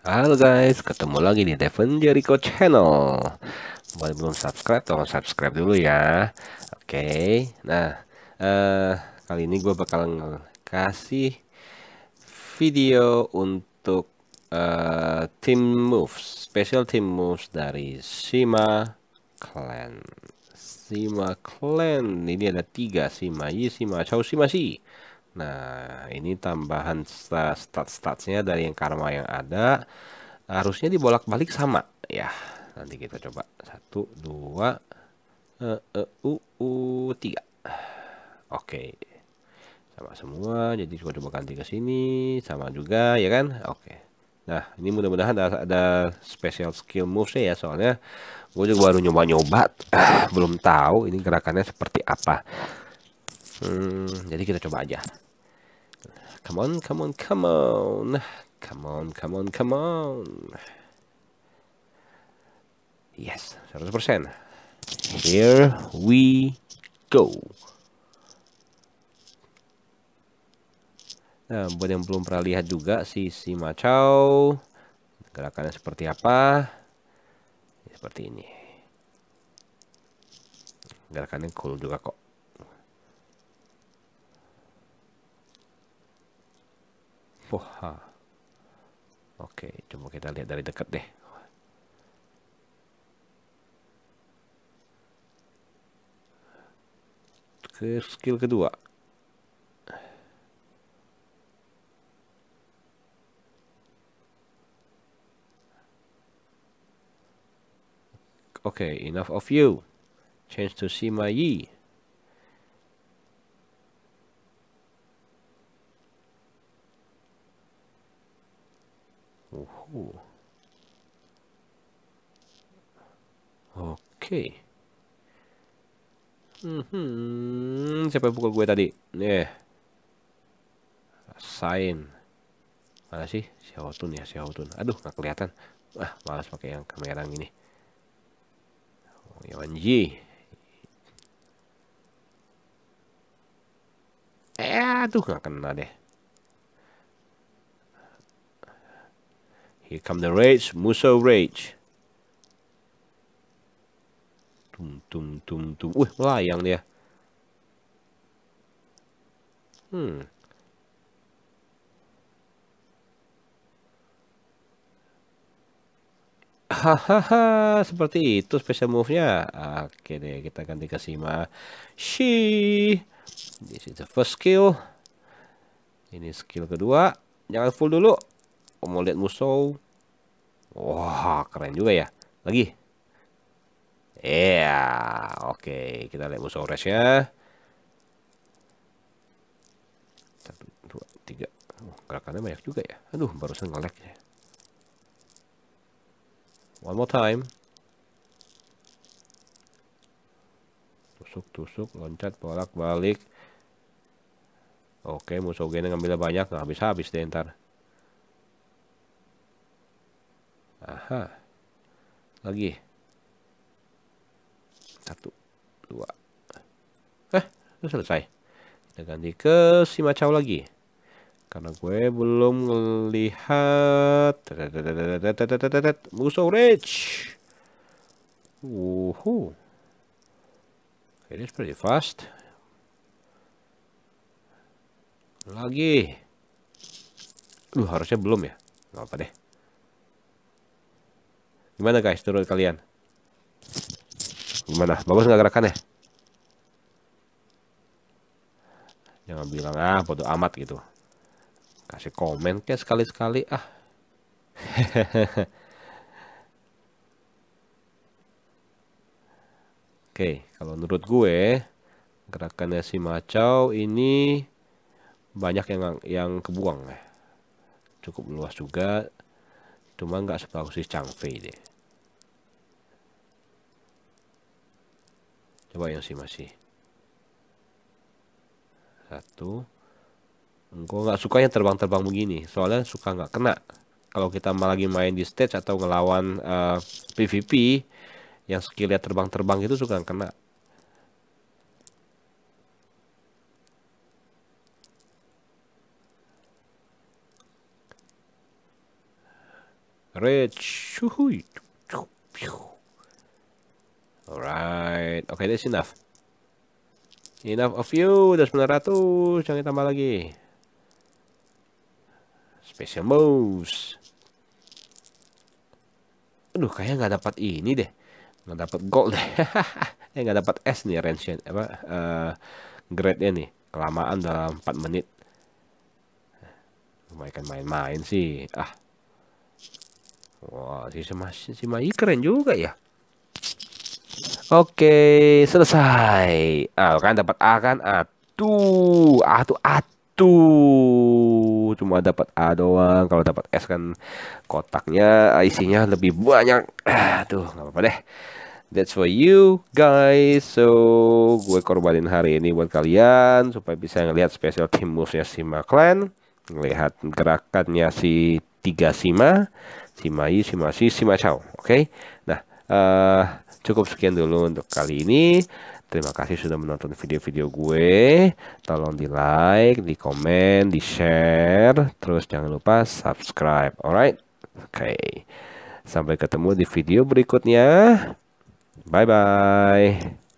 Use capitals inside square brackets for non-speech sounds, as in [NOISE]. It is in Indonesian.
Halo guys, ketemu lagi di Devon Jericho Channel. Buat belum subscribe, tolong subscribe dulu ya. Oke, nah uh, kali ini gue bakal kasih video untuk uh, team moves, special team moves dari Shima Clan. Shima Clan ini ada tiga Shima Yi, Shima Chou, Shima Shi. Nah, ini tambahan stat-statsnya dari yang karma yang ada. Harusnya dibolak-balik sama ya. Nanti kita coba. Satu, dua, uh, uh, uh, tiga. Oke. Sama semua. Jadi coba coba ganti ke sini. Sama juga ya kan? Oke. Nah, ini mudah-mudahan ada, ada special skill moves ya. Soalnya gue juga baru nyoba-nyoba. [CLEARS THROAT] belum tahu ini gerakannya seperti apa. Hmm, jadi kita coba aja. Come on, come on, come on. Come on, come on, come on. Yes, 100%. Here we go. Nah, buat yang belum pernah lihat juga si si Macau gerakannya seperti apa? Seperti ini. Gerakannya cool juga kok. Wah. Oke, coba kita lihat dari dekat deh. Ke skill kedua. Okay, enough of you. Change to Sima Yi. Oke. Okay. Hmm, siapa yang pukul gue tadi? Nih. Sign. Mana sih? Xiaotun ya, Xiaotun. Aduh, nggak kelihatan. Ah, malas pakai yang kamera ini. Oh. Eh, aduh, nggak kena deh. Here come the rage, Muso rage. Tum tum tum tum. Wih, melayang dia. Hmm. Hahaha, seperti itu special move-nya. Oke deh, kita ganti ke Sima. She. This is the first skill. Ini skill kedua. Jangan full dulu mau lihat musuh wah keren juga ya. Lagi? Iya, yeah, oke okay. kita lihat musuh resnya satu dua tiga. Oh, gerakannya banyak juga ya. Aduh barusan ngelek ya. One more time. Tusuk tusuk loncat bolak balik oke musuh gini ngambil banyak. Nggak habis habis deh ntar Aha. Lagi. Satu. Dua. Eh, udah selesai. Kita ganti ke si Macau lagi. Karena gue belum melihat musuh rich. Woohoo. Okay, this pretty fast. Lagi. Uh, harusnya belum ya. Gak apa deh. Gimana guys turun kalian? Gimana? Bagus nggak gerakannya? Jangan bilang ah bodo amat gitu. Kasih komen kayak sekali-sekali ah. [LAUGHS] Oke, kalau menurut gue gerakannya si Macau ini banyak yang yang kebuang ya. Cukup luas juga. Cuma nggak sebagus si Changfei deh. Coba yang sih masih. Satu. Engkau nggak suka yang terbang-terbang begini soalnya suka nggak kena. Kalau kita lagi main di stage atau ngelawan uh, eh, PVP yang skillnya terbang-terbang itu suka kena. Rich. Alright. Oke, okay, that's enough. Enough of you. Udah 900. Jangan tambah lagi. Special mouse. Aduh, kayaknya nggak dapat ini deh. Nggak dapat gold deh. [LAUGHS] eh, nggak dapat S nih range apa uh, grade-nya nih. Kelamaan dalam 4 menit. Lumayan main-main sih. Ah. Wah, si si, si Mai keren juga ya. Oke, selesai. Ah, kan dapat A kan? Atuh, A tuh atuh. Cuma dapat A doang. Kalau dapat S kan kotaknya isinya lebih banyak. Aduh, nggak apa-apa deh. That's for you guys. So, gue korbanin hari ini buat kalian supaya bisa ngelihat special team moves-nya Sima Clan, ngelihat gerakannya si tiga Sima, Sima Yi, Sima Si, Sima Chao. Oke. Okay? Nah, uh, cukup sekian dulu untuk kali ini. Terima kasih sudah menonton video-video gue. Tolong di like, di komen, di share. Terus jangan lupa subscribe. Alright? Oke. Okay. Sampai ketemu di video berikutnya. Bye-bye.